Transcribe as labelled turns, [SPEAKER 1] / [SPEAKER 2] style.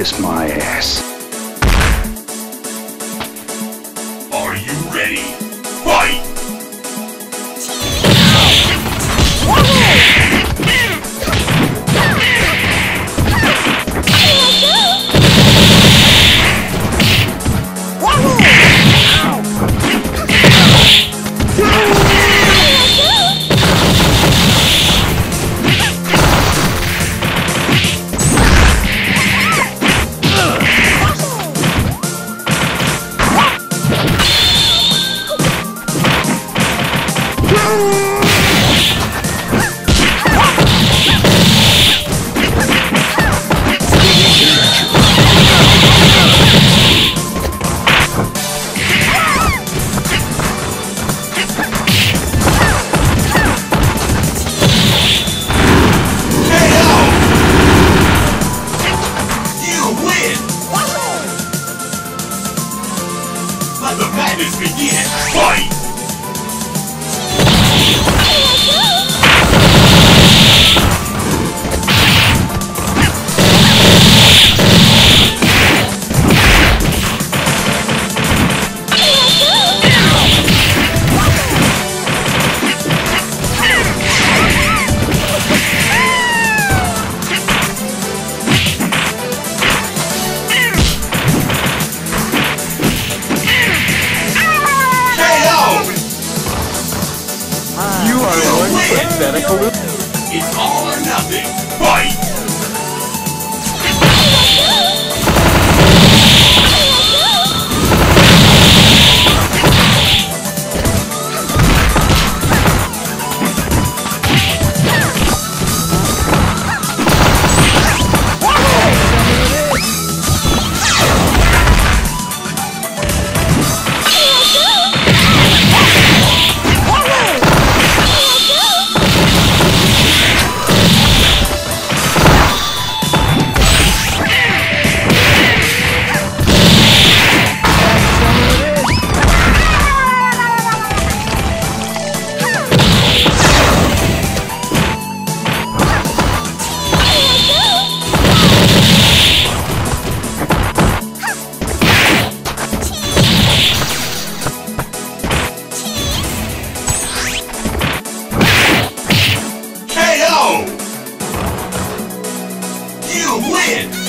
[SPEAKER 1] kiss my ass.
[SPEAKER 2] Are you ready? Fight! The madness begin! Fight!
[SPEAKER 3] It's
[SPEAKER 2] all or nothing! Fight! you win!